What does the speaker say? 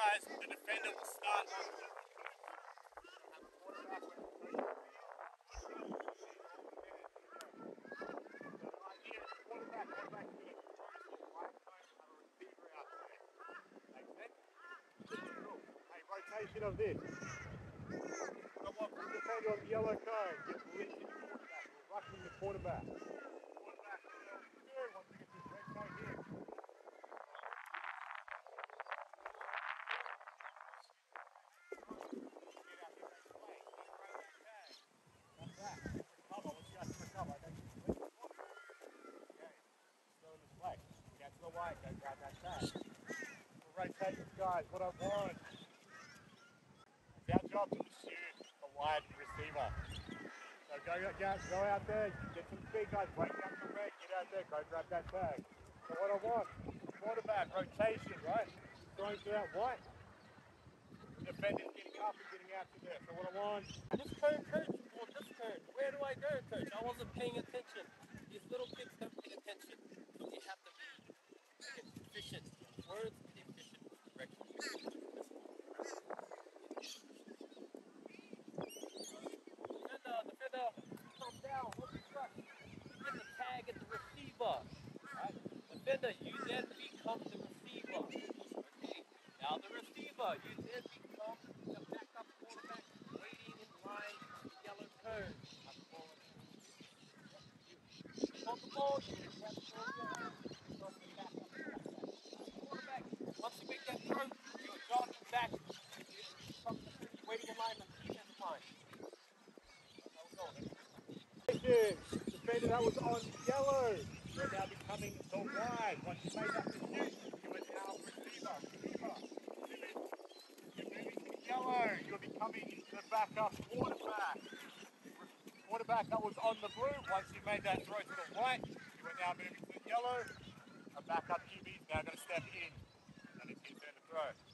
guys, the defender will start on rotation of this. The defender on the yellow cone. Get blinking your quarterback. We're rushing the. Quarterback, once we get this red cone here. Rotate guys, what I want. Our job to pursue the wide receiver. So go, go, go, out there, get some speed guys, break down the red, get out there, go grab that tag. So what I want, quarterback, rotation, right? Throwing to that white. Defender's getting up and getting out to there. So what I want, This turn, coach, or this turn. Where do I go, coach? I wasn't paying attention. These little kids don't pay attention. So you have to be efficient. Words efficient. Direction. Defender, defender, calm down. What's the rush? Get the tag at the receiver. Right? Defender, you then become the receiver. Okay. Now the receiver, you then become the backup quarterback waiting in line the yellow the the the quarterback. Once you make that throw, you're jogging back. You're waiting in line the defensive line. That was on yellow. You're now becoming the wide. Once you made that pursuit, you are now receiver. Receiver. You're moving to yellow. You're becoming the backup quarterback. Quarterback that was on the blue. Once you made that throw to the white, you are now moving to the yellow. A backup QB is now going to step in. And it's his turn to throw.